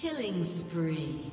Killing spree.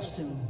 soon.